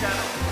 した